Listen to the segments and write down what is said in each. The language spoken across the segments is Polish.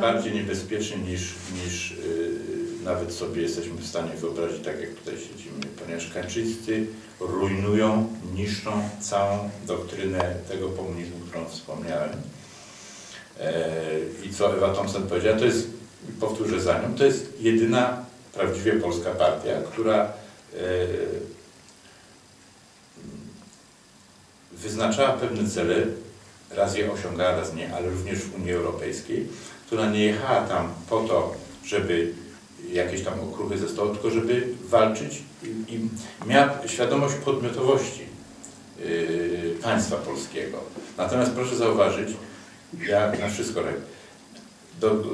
bardziej niebezpieczny niż, niż yy, nawet sobie jesteśmy w stanie wyobrazić, tak jak tutaj siedzimy, ponieważ Kaczyńscy rujnują, niszczą całą doktrynę tego komunizmu, którą wspomniałem. E, I co Ewa Thompson powiedziała, to jest, powtórzę za nią, to jest jedyna prawdziwie polska partia, która e, wyznaczała pewne cele, raz je osiągała, raz nie, ale również w Unii Europejskiej, która nie jechała tam po to, żeby jakieś tam okruchy zostało, tylko żeby walczyć i, i miała świadomość podmiotowości yy, państwa polskiego. Natomiast proszę zauważyć, ja na wszystko. Do,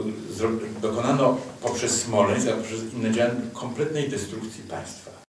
dokonano poprzez Smoleńsk, a poprzez inne działania kompletnej destrukcji państwa.